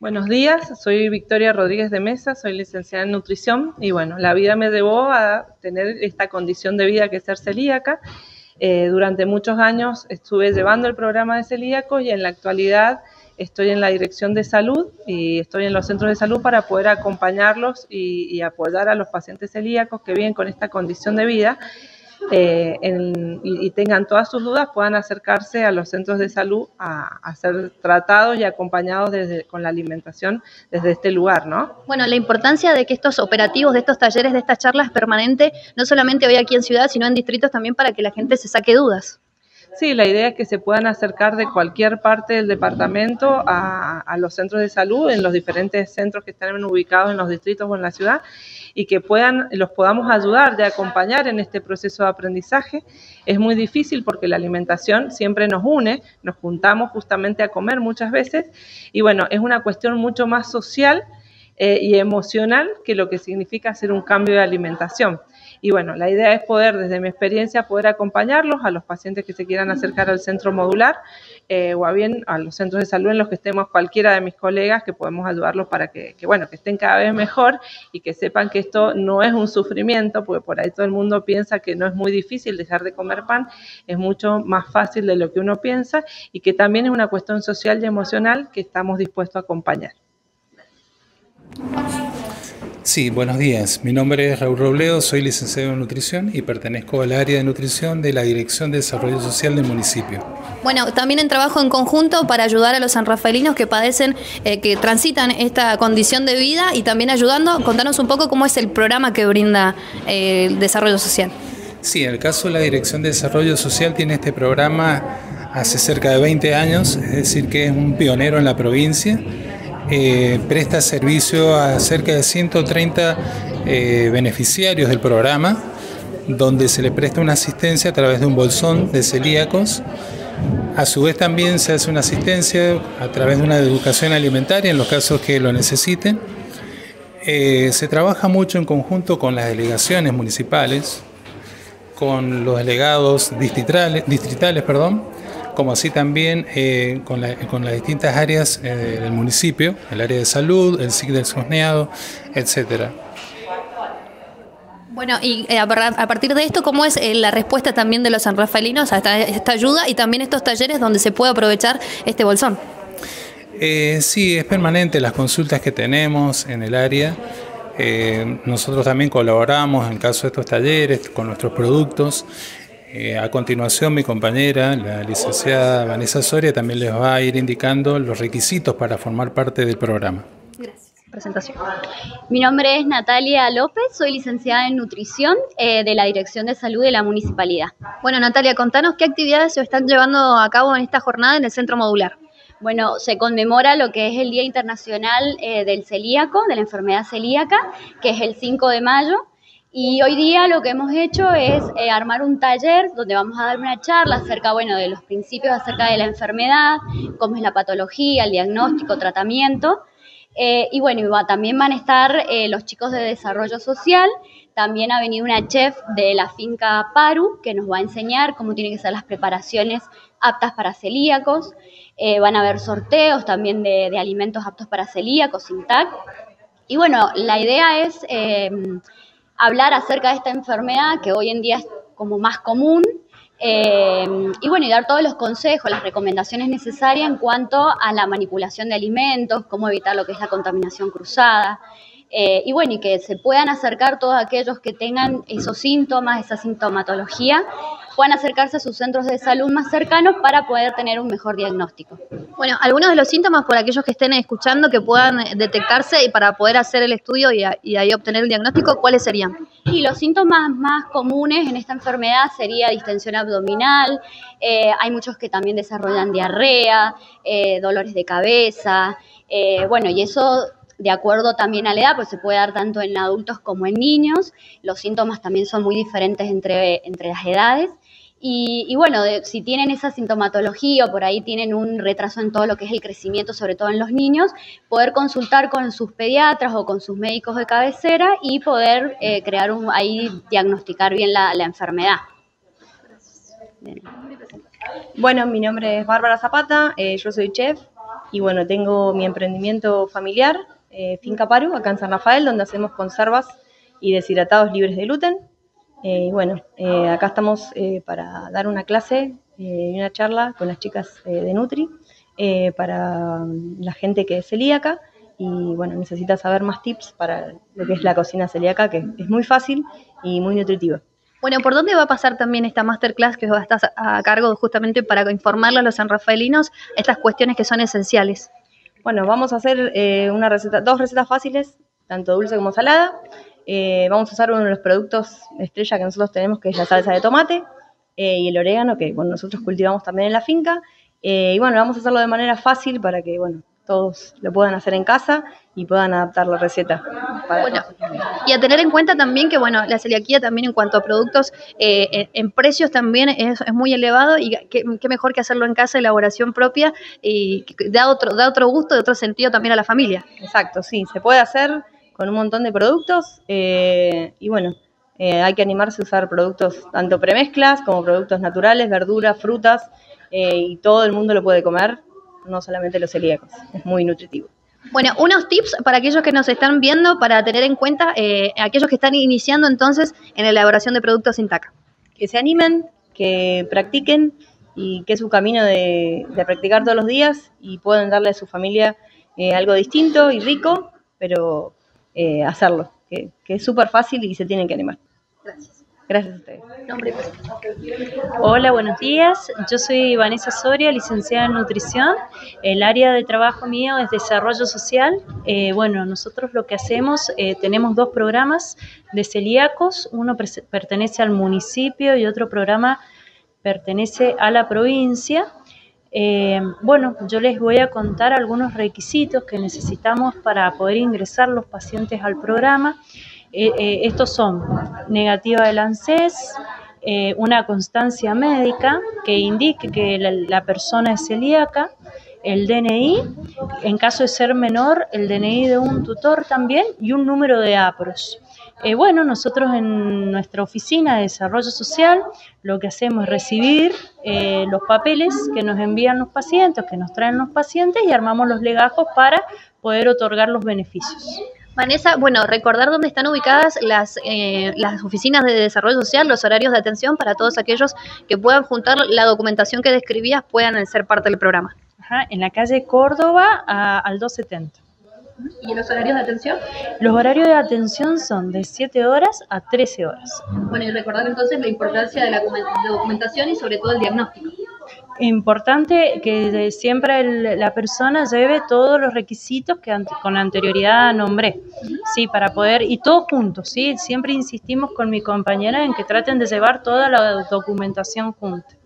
Buenos días, soy Victoria Rodríguez de Mesa, soy licenciada en nutrición y bueno, la vida me llevó a tener esta condición de vida que es ser celíaca. Eh, durante muchos años estuve llevando el programa de celíacos y en la actualidad estoy en la dirección de salud y estoy en los centros de salud para poder acompañarlos y, y apoyar a los pacientes celíacos que viven con esta condición de vida eh, y, tengan todas sus dudas, puedan acercarse a los centros de salud a, ser tratados y acompañados desde, con la alimentación desde este lugar, ¿no? Bueno, la importancia de que estos operativos, de estos talleres, de estas charlas permanentes, no solamente hoy aquí en ciudad, sino en distritos también para que la gente se saque dudas. Sí, la idea es que se puedan acercar de cualquier parte del departamento a, los centros de salud, en los diferentes centros que están ubicados en los distritos o en la ciudad, y que puedan, los podamos ayudar, de acompañar en este proceso de aprendizaje. Es muy difícil porque la alimentación siempre nos une, nos juntamos justamente a comer muchas veces y bueno, es una cuestión mucho más social eh, y emocional que lo que significa hacer un cambio de alimentación. Y bueno, la idea es poder, desde mi experiencia, poder acompañarlos a los pacientes que se quieran acercar al centro modular eh, o a bien a los centros de salud en los que estemos cualquiera de mis colegas, que podemos ayudarlos para que, bueno, que estén cada vez mejor y que sepan que esto no es un sufrimiento, porque por ahí todo el mundo piensa que no es muy difícil dejar de comer pan, es mucho más fácil de lo que uno piensa y que también es una cuestión social y emocional que estamos dispuestos a acompañar. Sí, buenos días. Mi nombre es Raúl Robledo, soy licenciado en nutrición y pertenezco al área de nutrición de la Dirección de Desarrollo Social del municipio. Bueno, también en trabajo en conjunto para ayudar a los sanrafaelinos que padecen, eh, que transitan esta condición de vida y también ayudando. Contanos un poco cómo es el programa que brinda eh, el desarrollo social. Sí, en el caso de la Dirección de Desarrollo Social tiene este programa hace cerca de 20 años, es decir, que es un pionero en la provincia eh, presta servicio a cerca de 130 eh, beneficiarios del programa, donde se le presta una asistencia a través de un bolsón de celíacos. A su vez también se hace una asistencia a través de una educación alimentaria en los casos que lo necesiten. Eh, se trabaja mucho en conjunto con las delegaciones municipales, con los delegados distritales, distritales perdón, como así también eh, con, las distintas áreas eh, del municipio, el área de salud, el SIC del Sosneado, etcétera. Bueno, y eh, a partir de esto, ¿cómo es la respuesta también de los sanrafaelinos a esta, ayuda y también estos talleres donde se puede aprovechar este bolsón? sí, es permanente las consultas que tenemos en el área. nosotros también colaboramos en el caso de estos talleres con nuestros productos. Eh, a continuación, mi compañera, la licenciada Vanessa Soria, también les va a ir indicando los requisitos para formar parte del programa. Gracias. Presentación. Mi nombre es Natalia López, soy licenciada en nutrición eh, de la Dirección de Salud de la Municipalidad. Bueno, Natalia, contanos qué actividades se están llevando a cabo en esta jornada en el Centro Modular. Bueno, se conmemora lo que es el Día Internacional eh, del Celíaco, de la enfermedad celíaca, que es el 5 de mayo. Y hoy día lo que hemos hecho es eh, armar un taller donde vamos a dar una charla acerca, bueno, de los principios acerca de la enfermedad, cómo es la patología, el diagnóstico, tratamiento. Eh, y bueno, también van a estar eh, los chicos de desarrollo social. También ha venido una chef de la finca Paru que nos va a enseñar cómo tienen que ser las preparaciones aptas para celíacos. van a haber sorteos también de, alimentos aptos para celíacos, sin. Y bueno, la idea es hablar acerca de esta enfermedad que hoy en día es como más común. Eh, y bueno, y dar todos los consejos, las recomendaciones necesarias en cuanto a la manipulación de alimentos, cómo evitar lo que es la contaminación cruzada, eh, y bueno, y que se puedan acercar todos aquellos que tengan esos síntomas, esa sintomatología, puedan acercarse a sus centros de salud más cercanos para poder tener un mejor diagnóstico. Bueno, algunos de los síntomas por aquellos que estén escuchando que puedan detectarse y para poder hacer el estudio y, ahí obtener el diagnóstico, ¿cuáles serían? Y los síntomas más comunes en esta enfermedad sería distensión abdominal, eh, hay muchos que también desarrollan diarrea, eh, dolores de cabeza, bueno, y eso de acuerdo también a la edad, pues se puede dar tanto en adultos como en niños. Los síntomas también son muy diferentes entre, entre las edades. Y, bueno, si tienen esa sintomatología o por ahí tienen un retraso en todo lo que es el crecimiento, sobre todo en los niños, poder consultar con sus pediatras o con sus médicos de cabecera y poder eh, crear ahí diagnosticar bien la, enfermedad. Bueno, mi nombre es Bárbara Zapata, eh, yo soy chef y bueno, tengo mi emprendimiento familiar, eh, Finca Paru, acá en San Rafael, donde hacemos conservas y deshidratados libres de gluten. Eh, y bueno, eh, acá estamos para dar una clase y una charla con las chicas de Nutri para la gente que es celíaca y bueno, necesita saber más tips para lo que es la cocina celíaca, que es muy fácil y muy nutritiva. Bueno, ¿por dónde va a pasar también esta masterclass que va a a cargo justamente para informarle a los sanrafaelinos estas cuestiones que son esenciales? Bueno, vamos a hacer eh, una receta, dos recetas fáciles, tanto dulce como salada. Eh, vamos a usar uno de los productos estrella que nosotros tenemos, que es la salsa de tomate eh, y el orégano, que bueno, nosotros cultivamos también en la finca. y bueno, vamos a hacerlo de manera fácil para que bueno, todos lo puedan hacer en casa y puedan adaptar la receta. bueno, y a tener en cuenta también que bueno, la celiaquía también en cuanto a productos, eh, en precios también es, muy elevado y qué, mejor que hacerlo en casa, elaboración propia y da otro, da otro gusto, de otro sentido también a la familia. Exacto, sí, se puede hacer con un montón de productos eh, y bueno, eh, hay que animarse a usar productos tanto premezclas como productos naturales, verduras, frutas y todo el mundo lo puede comer no solamente los celíacos. Es muy nutritivo. Bueno, unos tips para aquellos que nos están viendo para tener en cuenta, eh, aquellos que están iniciando entonces en la elaboración de productos Intaca. Que se animen, que practiquen y que es su camino de, practicar todos los días y pueden darle a su familia eh, algo distinto y rico, pero eh, hacerlo, que, que es súper fácil y se tienen que animar. Gracias. Gracias a ustedes. Hola, buenos días. Yo soy Vanessa Soria, licenciada en nutrición. El área de trabajo mío es desarrollo social. Eh, bueno, nosotros lo que hacemos, eh, tenemos dos programas de celíacos. Uno pertenece al municipio y otro programa pertenece a la provincia. Eh, bueno, yo les voy a contar algunos requisitos que necesitamos para poder ingresar los pacientes al programa. Eh, eh, estos son negativa del ANSES, eh, una constancia médica que indique que la, persona es celíaca, el DNI, en caso de ser menor, el DNI de un tutor también y un número de APROS. bueno, nosotros en nuestra oficina de desarrollo social lo que hacemos es recibir los papeles que nos envían los pacientes, que nos traen los pacientes y armamos los legajos para poder otorgar los beneficios. Vanessa, bueno, recordar dónde están ubicadas las, eh, las oficinas de desarrollo social, los horarios de atención para todos aquellos que puedan juntar la documentación que describías, puedan ser parte del programa. Ajá, en la calle Córdoba al 270. ¿Y los horarios de atención? Los horarios de atención son de 7 horas a 13 horas. Bueno, y recordar entonces la importancia de la documentación y sobre todo el diagnóstico importante que siempre la persona lleve todos los requisitos que con anterioridad nombré, sí, para poder, y todos juntos, sí, siempre insistimos con mi compañera en que traten de llevar toda la documentación junta.